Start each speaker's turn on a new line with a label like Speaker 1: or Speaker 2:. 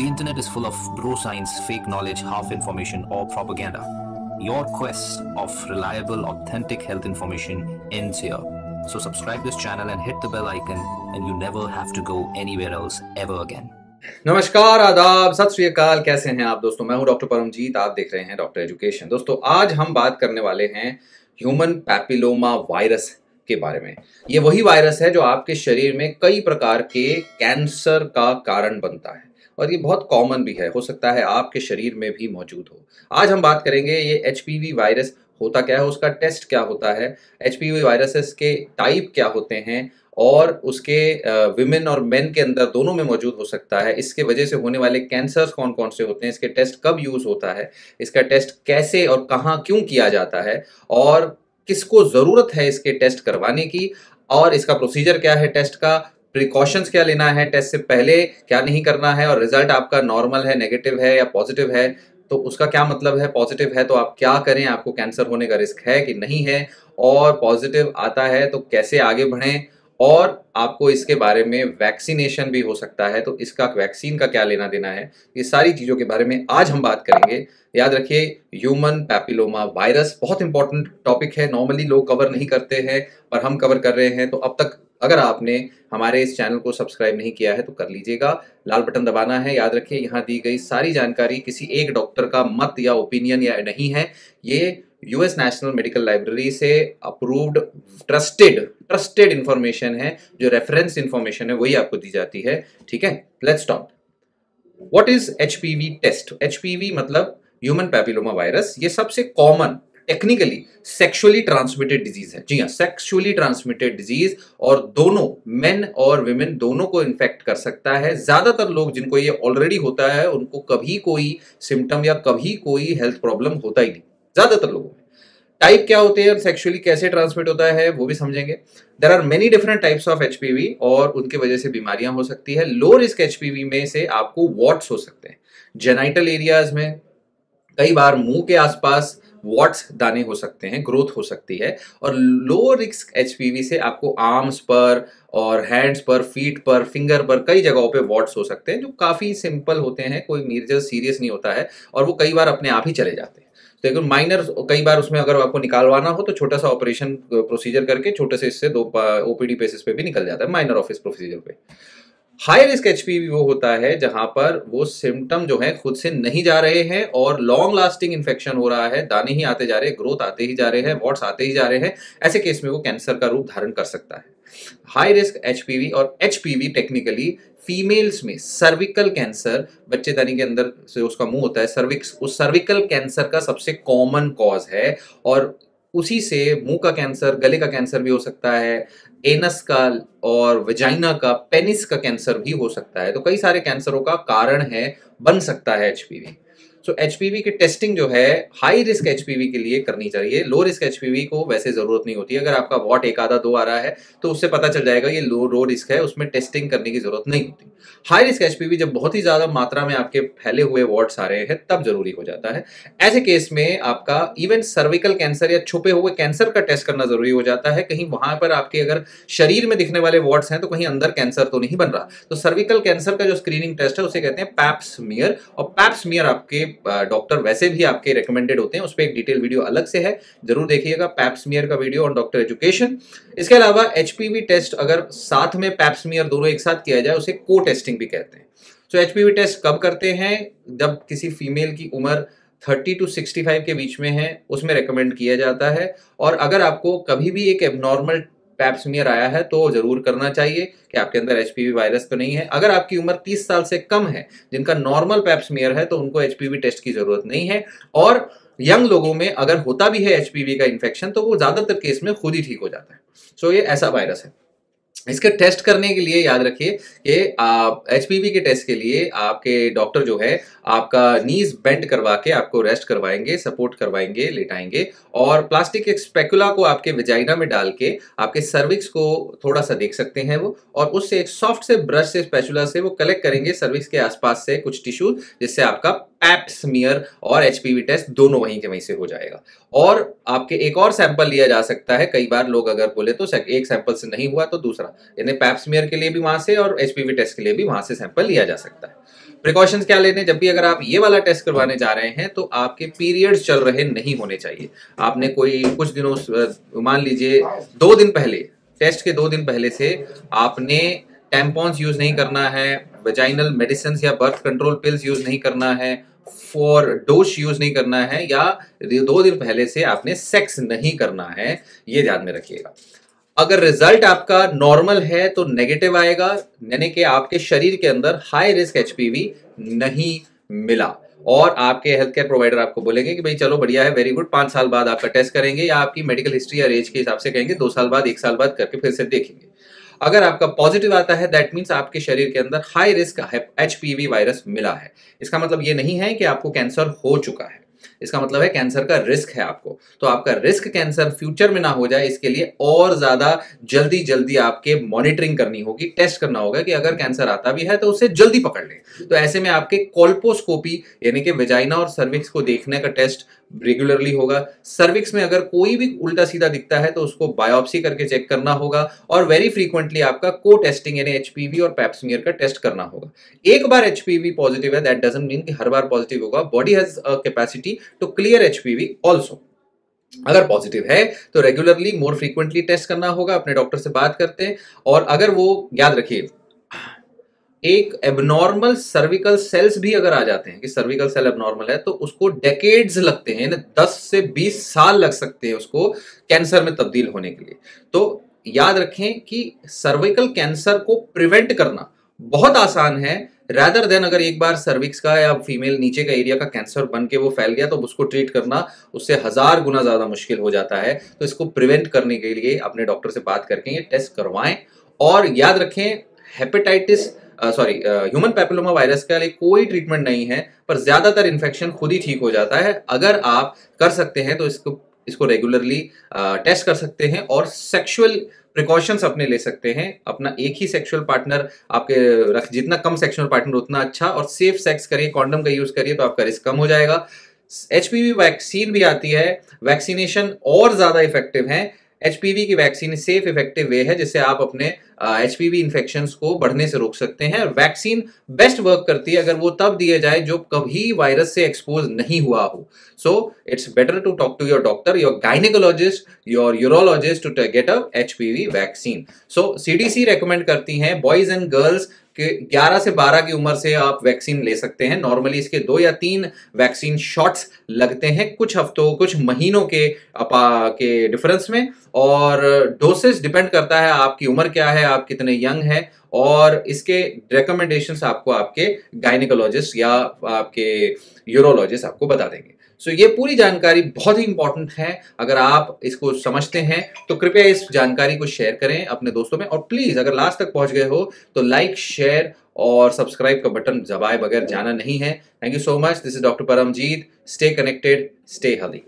Speaker 1: The internet is full of bro science, fake knowledge, half information, or propaganda. Your quest of reliable, authentic health information ends here. So subscribe this channel and hit the bell icon, and you never have to go anywhere else ever again.
Speaker 2: नमस्कार आदाब सत श्री अकाल कैसे हैं आप दोस्तों मैं हूँ डॉक्टर परमजीत आप देख रहे हैं डॉक्टर एजुकेशन दोस्तों आज हम बात करने वाले हैं ह्यूमन पैपिलोमा वायरस के बारे में ये वही वायरस है जो आपके शरीर में कई प्रकार के कैंसर का कारण बनता है और ये बहुत कॉमन भी है, हो सकता है आपके शरीर में भी मौजूद हो। आज हम बात करेंगे ये एच वायरस होता क्या है, उसका टेस्ट क्या होता है एच वायरसेस के टाइप क्या होते हैं और उसके विमेन और मेन के अंदर दोनों में मौजूद हो सकता है। इसके वजह से होने वाले कैंसर्स कौन कौन से होते हैं, इसके टेस्ट कब यूज़ होता है, इसका टेस्ट कैसे और कहाँ क्यों किया जाता है और किसको ज़रूरत है इसके टेस्ट करवाने की और इसका प्रोसीजर क्या है टेस्ट का प्रिकॉशंस क्या लेना है? टेस्ट से पहले क्या नहीं करना है? और रिज़ल्ट आपका नॉर्मल है नेगेटिव है या पॉजिटिव है? तो उसका क्या मतलब है? पॉजिटिव है तो आप क्या करें? आपको कैंसर होने का रिस्क है कि नहीं है? और पॉजिटिव आता है तो कैसे आगे बढ़ें? और आपको इसके बारे में वैक्सीनेशन भी हो सकता है तो इसका वैक्सीन का क्या लेना देना है? ये सारी चीज़ों के बारे में आज हम बात करेंगे। याद रखिए ह्यूमन पैपिलोमा वायरस बहुत इंपॉर्टेंट टॉपिक है। नॉर्मली लोग कवर नहीं करते हैं, पर हम कवर कर रहे हैं तो अब तक अगर आपने हमारे इस चैनल को सब्सक्राइब नहीं किया है तो कर लीजिएगा। लाल बटन दबाना है, याद रखिए यहाँ दी गई सारी जानकारी किसी एक डॉक्टर का मत या ओपिनियन या नहीं है। ये यूएस नेशनल मेडिकल लाइब्रेरी से अप्रूव्ड ट्रस्टेड ट्रस्टेड इंफॉर्मेशन है, जो रेफरेंस इंफॉर्मेशन है, वही आपको दी जाती है। ठीक है? Let's start what is HPV test HPV मतलब ह्यूमन पैपिलोमा वायरस ये सबसे common technically sexually transmitted disease है। जी हाँ सेक्सुअली ट्रांसमिटेड डिज़ीज़ और दोनों मेन और वुमेन दोनों को इन्फेक्ट कर सकता है। ज़्यादातर लोग जिनको ये ऑलरेडी होता है, उनको कभी कोई सिम्टम या कभी कोई हेल्थ प्रॉब्लम होता ही नहीं। ज़्यादातर लोगों में। टाइप क्या होते हैं और सेक्सुअली कैसे ट्रांसमिट होता है, वो भी समझेंगे। There are many different types of H और उनके वजह से बीमारियाँ हो सकती है। लो रिस्क एच में से आपको वॉट्स हो सकते हैं। जेनाइटल एरियाज़ में, कई बार मुँह के आसपास वॉट्स दाने हो सकते हैं ग्रोथ हो सकती है। और लो रिस्क एच से आपको आर्म्स पर और हैंड्स पर फीट पर फिंगर पर कई जगहों पे वॉट्स हो सकते हैं, जो काफ़ी सिंपल होते हैं, कोई मेजर सीरियस नहीं होता है और वो कई बार अपने आप ही चले जाते हैं। तो एक माइनर कई बार उसमें अगर आपको निकालवाना हो तो छोटा सा ऑपरेशन प्रोसीजर करके छोटे से इससे दो ओपीडी बेसिस पे भी निकल जाता है माइनर ऑफ़िस प्रोसीजर पे। हाई रिस्क एच वो होता है जहाँ पर वो सिम्टम जो है खुद से नहीं जा रहे हैं और लॉन्ग लास्टिंग इन्फेक्शन हो रहा है, दाने ही आते जा रहे हैं ग्रोथ आते ही जा रहे हैं वॉट्स आते ही जा रहे हैं, ऐसे केस में वो कैंसर का रूप धारण कर सकता है। हाई रिस्क एचपीवी और एचपीवी टेक्निकली फीमेल्स में सर्विकल कैंसर बच्चेदानी के अंदर से उसका मुँह होता है सर्विक्स उस सर्विकल कैंसर का सबसे कॉमन कॉज है और उसी से मुँह का कैंसर, गले का कैंसर भी हो सकता है, एनस का और वजाइना का, पेनिस का कैंसर भी हो सकता है। तो कई सारे कैंसरों का कारण है, बन सकता है एचपीवी सो एच की टेस्टिंग जो है हाई रिस्क एच के लिए करनी चाहिए। लो रिस्क एच को वैसे ज़रूरत नहीं होती। अगर आपका वॉट एक आधा, दो आ रहा है तो उससे पता चल जाएगा ये लो लो रिस्क है, उसमें टेस्टिंग करने की ज़रूरत नहीं होती। हाई रिस्क एच जब बहुत ही ज़्यादा मात्रा में आपके फैले हुए वॉट्स आ रहे हैं, तब ज़रूरी हो जाता है। ऐसे केस में आपका इवन सर्विकल कैंसर या छुपे हुए कैंसर का टेस्ट करना ज़रूरी हो जाता है। कहीं वहाँ पर आपके अगर शरीर में दिखने वाले वॉट्स हैं तो कहीं अंदर कैंसर तो नहीं बन रहा। तो सर्विकल कैंसर का जो स्क्रीनिंग टेस्ट है, उसे कहते हैं पैप्समियर और पैप्समियर आपके डॉक्टर वैसे भी आपके रिकमेंडेड होते हैं उस पर एक डिटेल वीडियो अलग से है, ज़रूर देखिएगा पैप्समियर का वीडियो ऑन डॉक्टर एजुकेशन इसके अलावा एच टेस्ट अगर साथ में पैप्समियर दोनों एक साथ किया जाए, उसे को टेस्टिंग भी कहते हैं। सो एच टेस्ट कब करते हैं? जब किसी फीमेल की उम्र 30 टू 65 के बीच में है, उसमें रेकमेंड किया जाता है। और अगर आपको कभी भी एक एबनॉर्मल पैप्समियर आया है तो ज़रूर करना चाहिए कि आपके अंदर एचपीवी वायरस तो नहीं है। अगर आपकी उम्र 30 साल से कम है जिनका नॉर्मल पैप्समियर है तो उनको एचपीवी टेस्ट की ज़रूरत नहीं है। और यंग लोगों में अगर होता भी है एचपीवी का इन्फेक्शन तो वो ज़्यादातर केस में खुद ही ठीक हो जाता है। सो so, ये ऐसा वायरस है। इसके टेस्ट करने के लिए याद रखिए कि आप एच के टेस्ट के लिए आपके डॉक्टर जो है, आपका नीज बेंड करवा के आपको रेस्ट करवाएँगे सपोर्ट करवाएँगे, लेटाएँगे और प्लास्टिक एक स्पेकुला को आपके विजाइना में डाल के आपके सर्विक्स को थोड़ा सा देख सकते हैं वो और उससे एक सॉफ्ट से ब्रश से स्पेचुला से वो कलेक्ट करेंगे सर्विक्स के आसपास से कुछ टिश्यू जिससे आपका पैप स्मियर और एचपीवी टेस्ट दोनों वहीं के वहीं से हो जाएगा। और आपके एक और सैंपल लिया जा सकता है, कई बार लोग अगर बोले तो एक सैंपल से नहीं हुआ तो दूसरा। यानी पैप स्मियर के लिए भी वहाँ से और एचपीवी टेस्ट के लिए भी वहाँ से सैंपल लिया जा सकता है। प्रिकॉशंस क्या लेने? जब भी अगर आप ये वाला टेस्ट करवाने जा रहे हैं तो आपके पीरियड्स चल रहे नहीं होने चाहिए। आपने कोई कुछ दिनों मान लीजिए दो दिन पहले टेस्ट के दो दिन पहले से आपने टेम्पॉन्स यूज़ नहीं करना है वेजाइनल मेडिसिन या बर्थ कंट्रोल पिल्स यूज़ नहीं करना है फॉर डोज यूज़ नहीं करना है या दो दिन पहले से आपने सेक्स नहीं करना है, ये ध्यान में रखिएगा। अगर रिज़ल्ट आपका नॉर्मल है तो नेगेटिव आएगा, यानी कि आपके शरीर के अंदर हाई रिस्क एचपीवी नहीं मिला। और आपके हेल्थ केयर प्रोवाइडर आपको बोलेंगे कि भाई चलो बढ़िया है वेरी गुड पाँच साल बाद आपका टेस्ट करेंगे या आपकी मेडिकल हिस्ट्री या एज के हिसाब से कहेंगे, दो साल बाद, एक साल बाद करके फिर से देखेंगे। अगर आपका पॉजिटिव आता है दैट मीन्स आपके शरीर के अंदर हाई रिस्क एच वायरस मिला है। इसका मतलब ये नहीं है कि आपको कैंसर हो चुका है। इसका मतलब है कैंसर का रिस्क है आपको। तो आपका रिस्क कैंसर फ्यूचर में ना हो जाए, इसके लिए और ज़्यादा जल्दी जल्दी आपके मॉनिटरिंग करनी होगी, टेस्ट करना होगा कि अगर कैंसर आता भी है तो उसे जल्दी पकड़ लें। तो ऐसे में आपके कॉल्पोस्कोपी, यानी कि वेजाइना और सर्विक्स को देखने का टेस्ट रेगुलरली होगा। सर्विक्स में अगर कोई भी उल्टा सीधा दिखता है तो उसको बायोप्सी करके चेक करना होगा और वेरी फ्रीक्वेंटली आपका को टेस्टिंग यानी एचपीवी और पैप्समियर का टेस्ट करना होगा। एक बार एचपीवी पॉजिटिव है दैट डजंट मीन कि हर बार पॉजिटिव होगा। Body has capacity to clear HPV also अगर पॉजिटिव है तो रेगुलरली मोर फ्रीक्वेंटली टेस्ट करना होगा, अपने डॉक्टर से बात करते हैं, और अगर वो, याद रखिए, एक एबनॉर्मल सर्विकल सेल्स भी अगर आ जाते हैं, कि सर्विकल सेल एबनॉर्मल है तो उसको डेकेड्स लगते हैं दस से बीस साल लग सकते हैं उसको कैंसर में तब्दील होने के लिए। तो याद रखें कि सर्विकल कैंसर को प्रिवेंट करना बहुत आसान है रैदर देन अगर एक बार सर्विक्स का या फीमेल नीचे का एरिया का कैंसर बन के वो फैल गया तो उसको ट्रीट करना उससे हज़ार गुना ज़्यादा मुश्किल हो जाता है। तो इसको प्रिवेंट करने के लिए अपने डॉक्टर से बात करके ये टेस्ट करवाएँ। और याद रखें hepatitis sorry human papilloma virus के लिए कोई ट्रीटमेंट नहीं है, पर ज़्यादातर इन्फेक्शन खुद ही ठीक हो जाता है। अगर आप कर सकते हैं तो इसको इसको रेगुलरली टेस्ट कर सकते हैं। और सेक्सुअल प्रिकॉशंस अपने ले सकते हैं। अपना एक ही सेक्सुअल पार्टनर आपके रख, जितना कम सेक्सुअल पार्टनर उतना अच्छा और सेफ़ सेक्स करिए कॉन्डम का यूज़ करिए तो आपका रिस्क कम हो जाएगा। एच वैक्सीन भी आती है। वैक्सीनेशन और ज़्यादा इफ़ेक्टिव है। एचपीवी की वैक्सीन सेफ़ इफ़ेक्टिव वे है, जिससे आप अपने एच पी इन्फेक्शन को बढ़ने से रोक सकते हैं। वैक्सीन बेस्ट वर्क करती है अगर वो तब दिए जाए जो कभी वायरस से एक्सपोज नहीं हुआ हो। So it's better to talk to your doctor your gynaecologist your urologist to get a HPV vaccine so CDC recommend करती हैं बॉयज़ एंड गर्ल्स कि 11 से 12 की उम्र से आप वैक्सीन ले सकते हैं। नॉर्मली इसके दो या तीन वैक्सीन शॉट्स लगते हैं कुछ हफ्तों, कुछ महीनों के अपा, के डिफरेंस में। और डोसेस डिपेंड करता है आपकी उम्र क्या है आप कितने यंग हैं और इसके रिकमेंडेशंस आपको आपके गायनिकोलॉजिस्ट या आपके यूरोलॉजिस्ट आपको बता देंगे। सो so, ये पूरी जानकारी बहुत ही इंपॉर्टेंट है। अगर आप इसको समझते हैं तो कृपया इस जानकारी को शेयर करें अपने दोस्तों में और प्लीज़ अगर लास्ट तक पहुँच गए हो तो लाइक शेयर और सब्सक्राइब का बटन दबाए बगैर जाना नहीं है। Thank you so much this is doctor Paramjit stay connected stay healthy